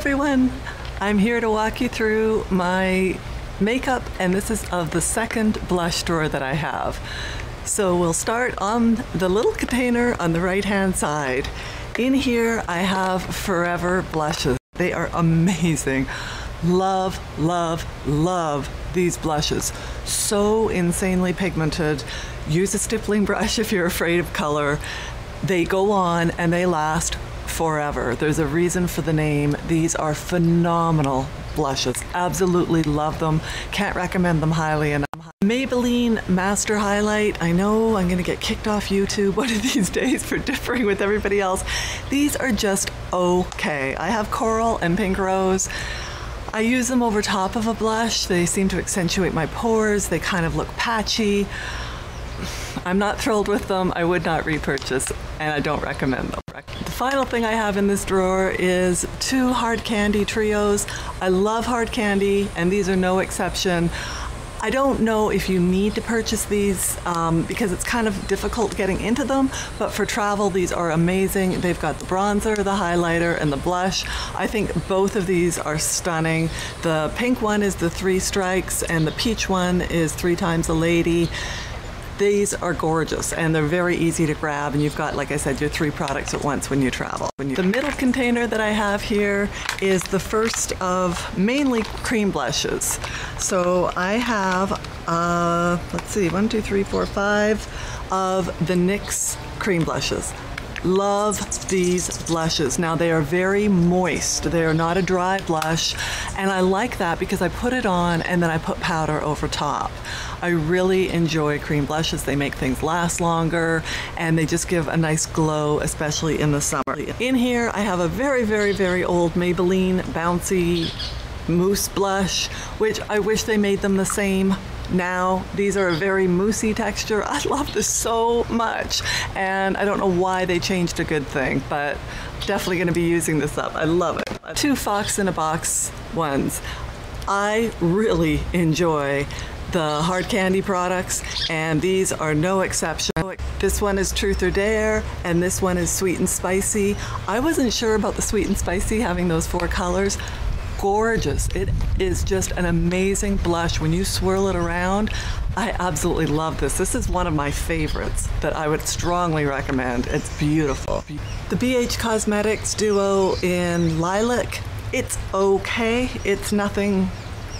everyone. I'm here to walk you through my makeup and this is of the second blush drawer that I have. So we'll start on the little container on the right hand side. In here I have Forever blushes. They are amazing. Love, love, love these blushes. So insanely pigmented. Use a stippling brush if you're afraid of color. They go on and they last forever. There's a reason for the name. These are phenomenal blushes. Absolutely love them. Can't recommend them highly enough. Maybelline Master Highlight. I know I'm going to get kicked off YouTube one of these days for differing with everybody else. These are just okay. I have Coral and Pink Rose. I use them over top of a blush. They seem to accentuate my pores. They kind of look patchy. I'm not thrilled with them. I would not repurchase and I don't recommend them. The final thing I have in this drawer is two hard candy trios. I love hard candy and these are no exception. I don't know if you need to purchase these um, because it's kind of difficult getting into them, but for travel, these are amazing. They've got the bronzer, the highlighter, and the blush. I think both of these are stunning. The pink one is the three strikes, and the peach one is three times a lady. These are gorgeous and they're very easy to grab and you've got, like I said, your three products at once when you travel. When you, the middle container that I have here is the first of mainly cream blushes. So I have, uh, let's see, one, two, three, four, five of the NYX cream blushes. Love these blushes. Now they are very moist. They are not a dry blush and I like that because I put it on and then I put powder over top. I really enjoy cream blushes. They make things last longer and they just give a nice glow, especially in the summer. In here I have a very, very, very old Maybelline Bouncy Mousse Blush, which I wish they made them the same now. These are a very moussey texture. I love this so much and I don't know why they changed a good thing, but definitely going to be using this up. I love it. Two Fox in a Box ones. I really enjoy the hard candy products and these are no exception. This one is Truth or Dare and this one is Sweet and Spicy. I wasn't sure about the Sweet and Spicy having those four colors, gorgeous. It is just an amazing blush. When you swirl it around, I absolutely love this. This is one of my favorites that I would strongly recommend. It's beautiful. The BH Cosmetics Duo in Lilac, it's okay. It's nothing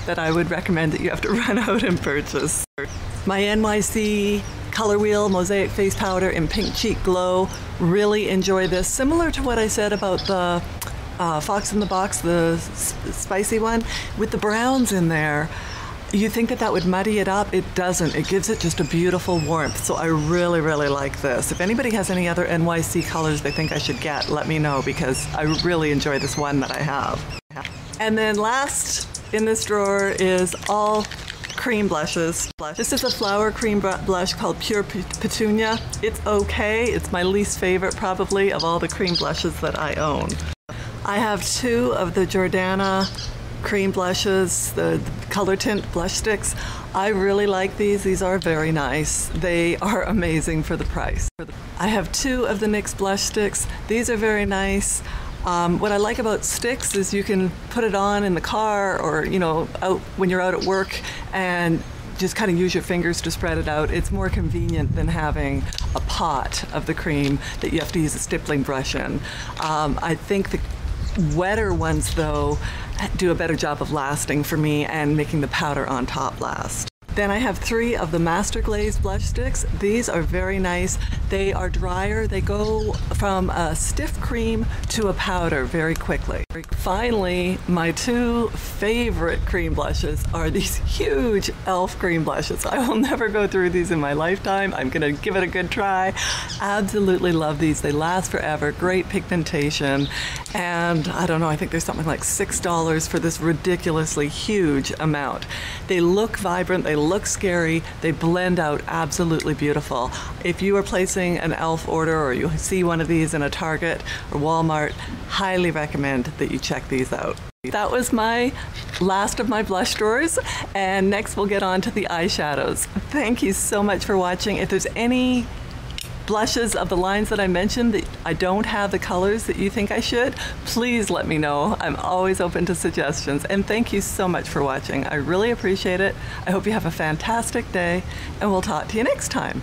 that I would recommend that you have to run out and purchase. My NYC Color Wheel Mosaic Face Powder in Pink Cheek Glow. Really enjoy this. Similar to what I said about the uh, Fox in the Box, the spicy one, with the browns in there. You think that that would muddy it up? It doesn't. It gives it just a beautiful warmth. So I really, really like this. If anybody has any other NYC colors they think I should get, let me know because I really enjoy this one that I have. And then last in this drawer is all cream blushes. This is a flower cream blush called Pure Petunia. It's okay. It's my least favorite probably of all the cream blushes that I own. I have two of the Jordana cream blushes, the, the, color tint blush sticks. I really like these. These are very nice. They are amazing for the price. I have two of the NYX blush sticks. These are very nice. Um, what I like about sticks is you can put it on in the car or, you know, out when you're out at work and just kind of use your fingers to spread it out. It's more convenient than having a pot of the cream that you have to use a stippling brush in. Um, I think the Wetter ones, though, do a better job of lasting for me and making the powder on top last. Then I have three of the Master Glaze blush sticks. These are very nice. They are drier. They go from a stiff cream to a powder very quickly. Finally, my two favorite cream blushes are these huge e.l.f. cream blushes. I will never go through these in my lifetime. I'm gonna give it a good try. Absolutely love these. They last forever. Great pigmentation. And I don't know, I think there's something like $6 for this ridiculously huge amount. They look vibrant. They look scary, they blend out absolutely beautiful. If you are placing an e.l.f. order or you see one of these in a Target or Walmart, highly recommend that you check these out. That was my last of my blush drawers and next we'll get on to the eyeshadows. Thank you so much for watching. If there's any blushes of the lines that I mentioned that I don't have the colors that you think I should, please let me know. I'm always open to suggestions. And thank you so much for watching. I really appreciate it. I hope you have a fantastic day, and we'll talk to you next time.